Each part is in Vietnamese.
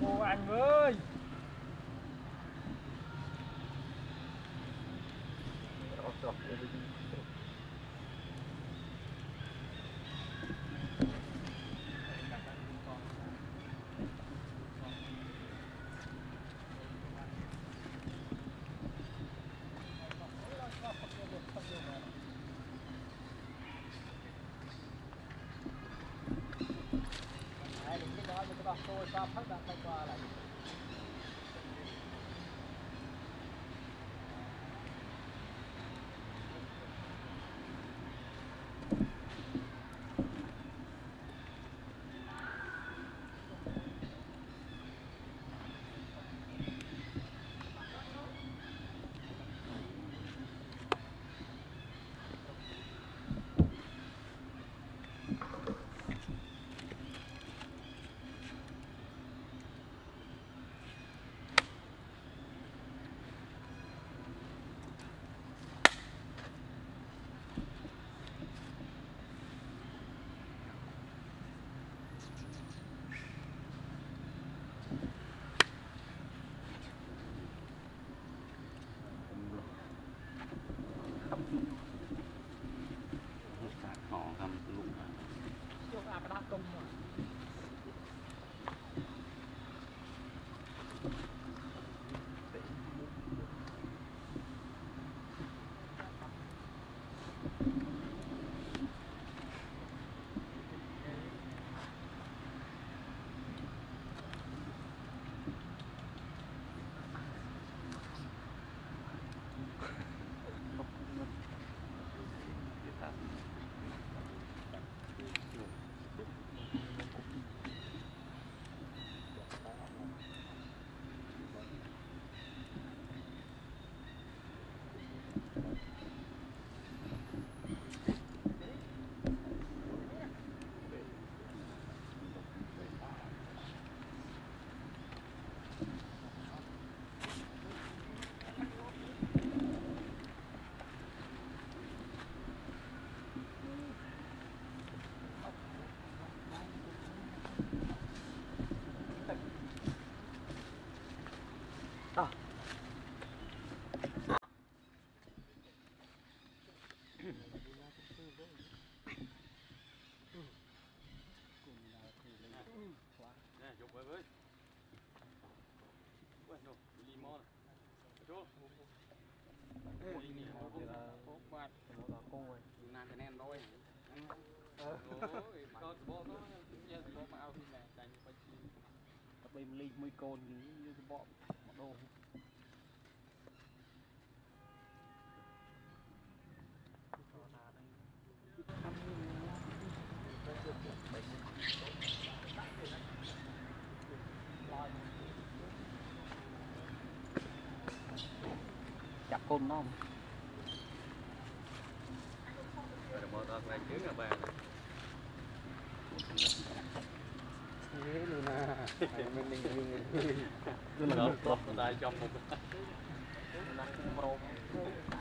Cô anh ơi. Hãy subscribe cho kênh Ghiền Mì Gõ Để không bỏ lỡ những video hấp dẫn like, uh, like បកនោះយើងបកមកឲ្យពីណាតែបាច់ជាដើម្បីមលីមួយកូនយើងបកម្ដងចាប់កូននោះ មិននឹងយើងទៅឡើងតបដៃចំមុខណាស់ព្រម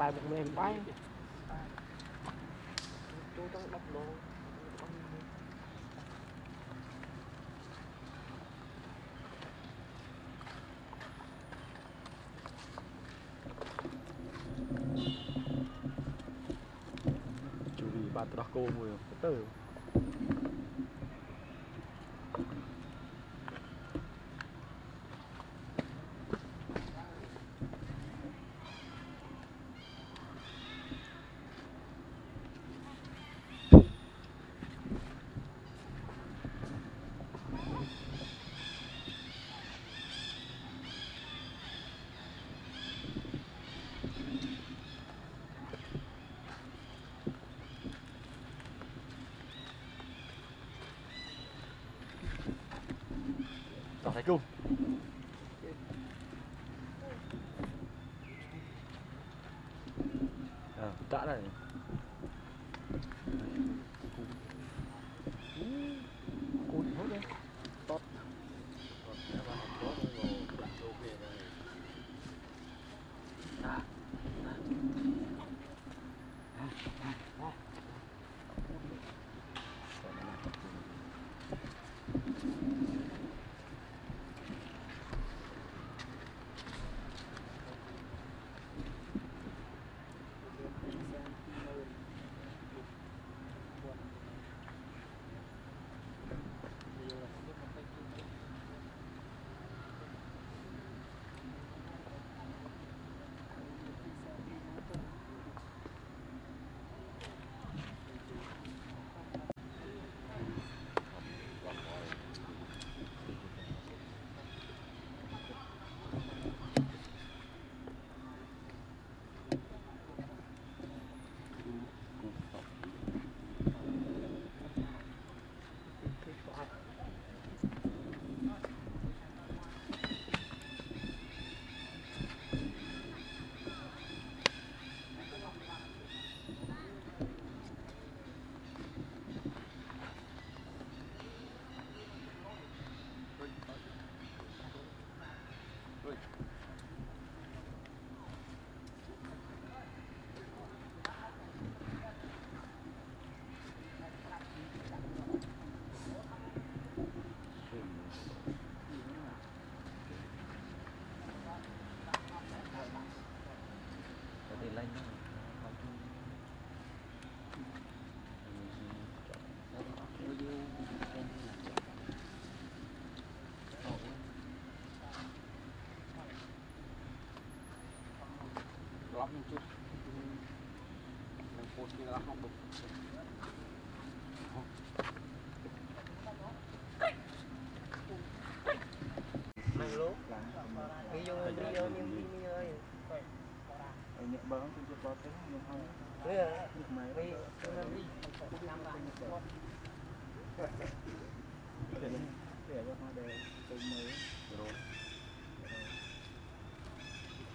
បែបមិនបាយទូទាំង10ឡូជូរីបាត់ត្រោះគោមួយទៅ Let's go. Lắm một chút mình phun thì là không được Mang lố. Đi vô đi vô ơi. nhận bớn thì cho có thế nhưng không Đấy Đi. Đi. để cho từ mới rồi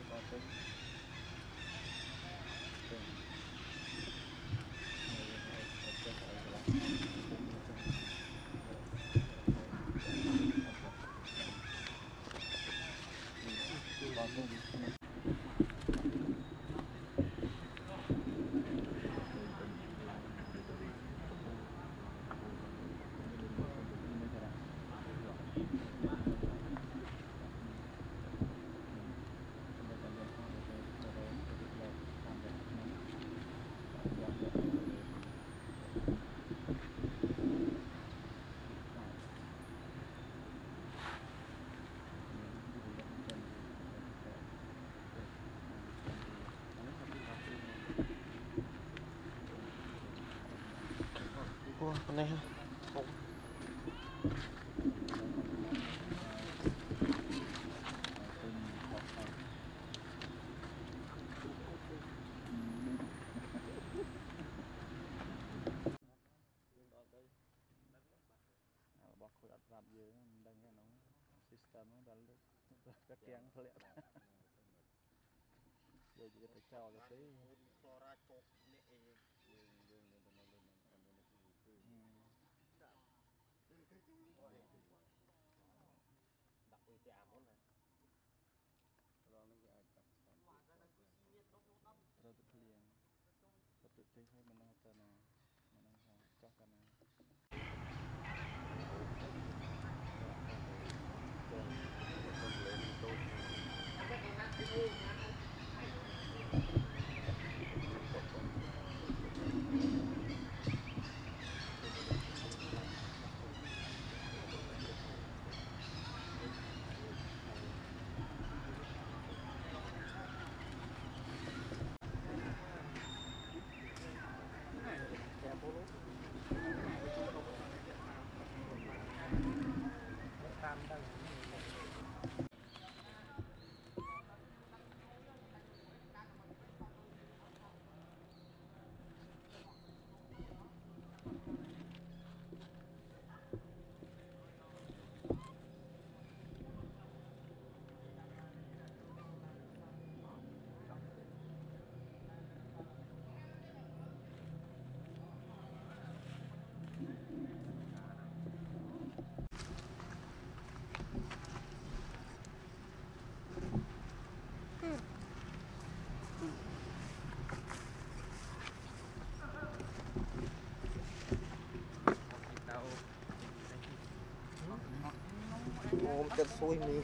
có thế 我，我那。 ទិសហើយមិនដឹងទៅណាមិនដឹងថាចុះកណា ចិត្តសួយមី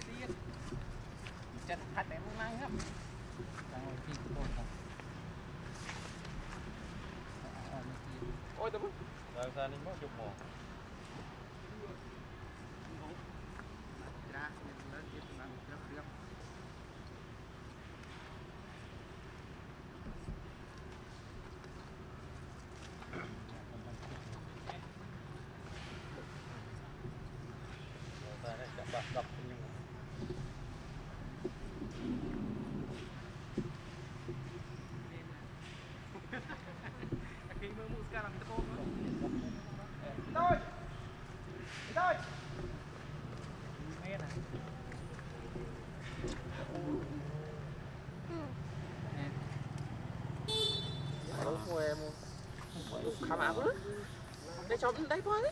ចិត្តហាត់តែមកឡើងครับ Đang ngồi phi của tôi không? À, nó kia. អូយទៅ Đang ra đến mất chục mỏ. ច្រា mueve. Jamás, ¿no? De hecho, ¿dónde hay por ahí?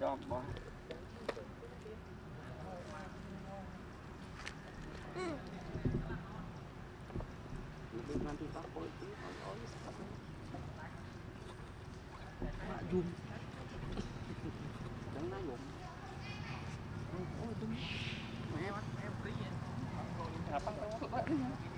Oh, sekarang. Zoom. Jangan nak yum. Ôi, đúng. Mẹ bắt em tí vậy.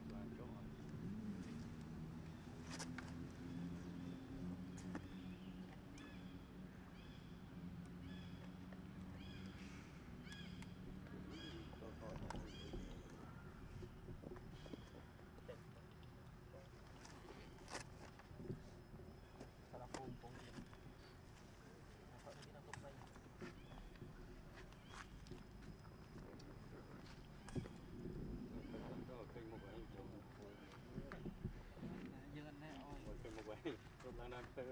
បានដល់ទៅ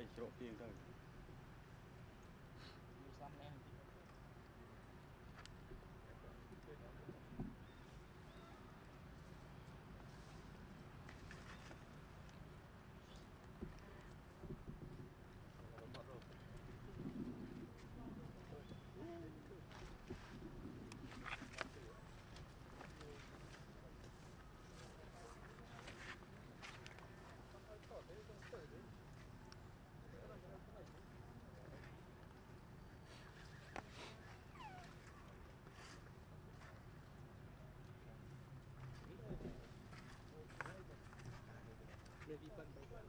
អីជ្រក់ទៀងទៅ maybe ban by ban.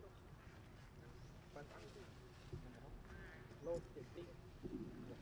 Ban ang load, yung ting, yung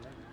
Thank you.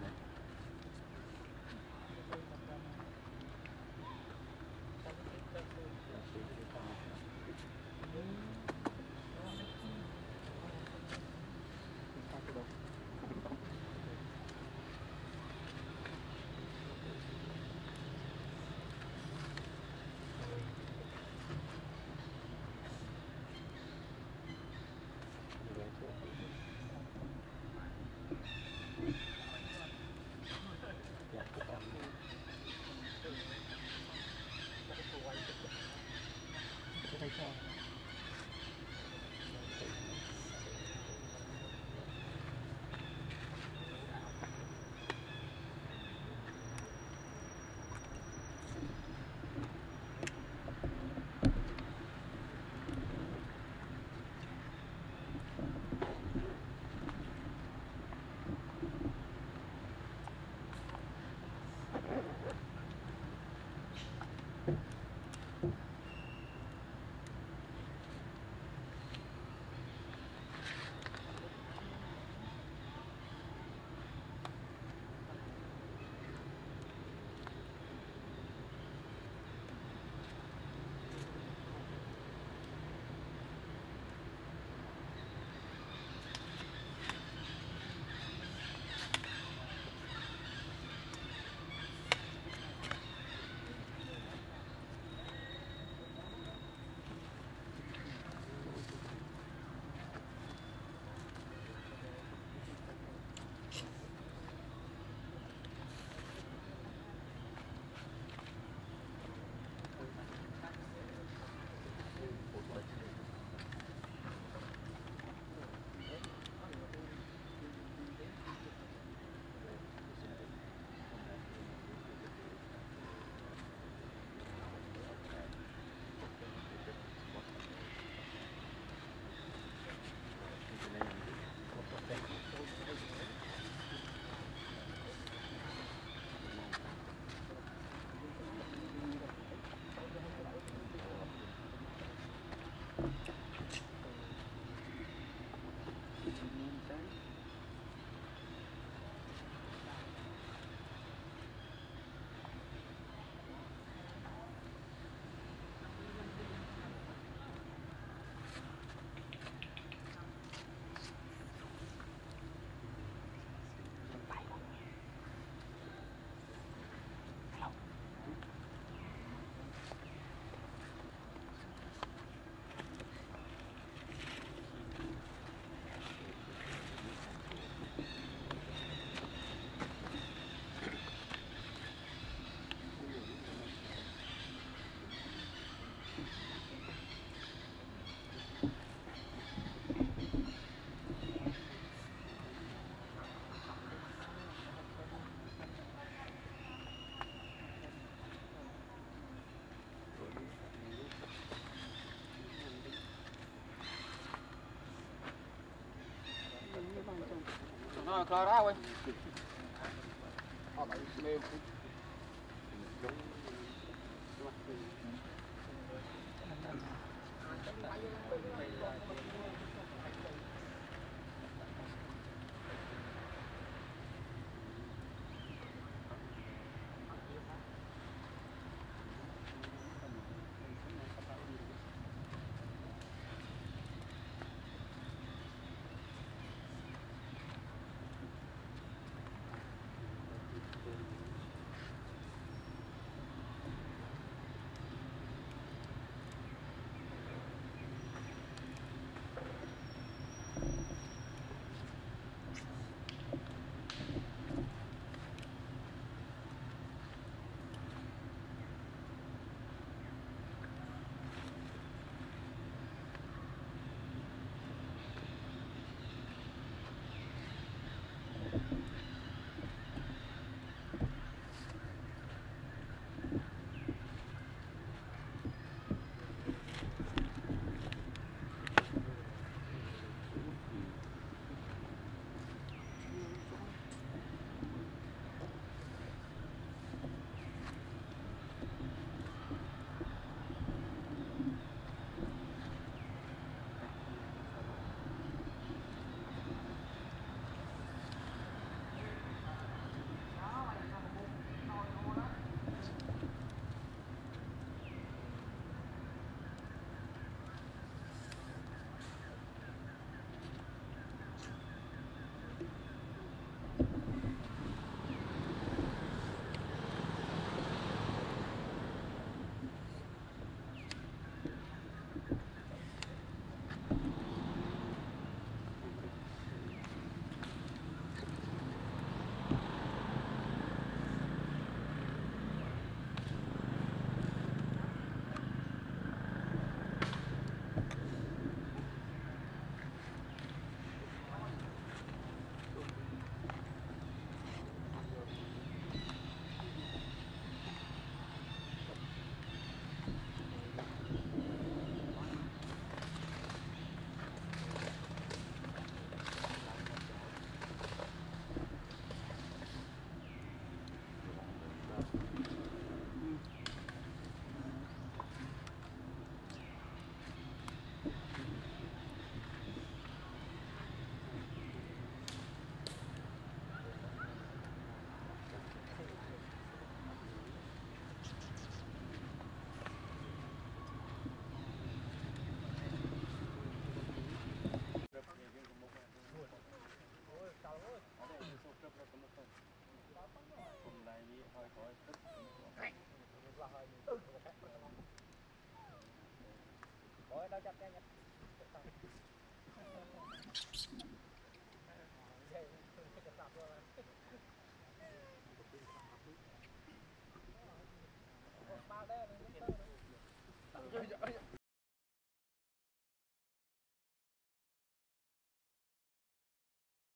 Não, é claro, ah, ué. Isso meio.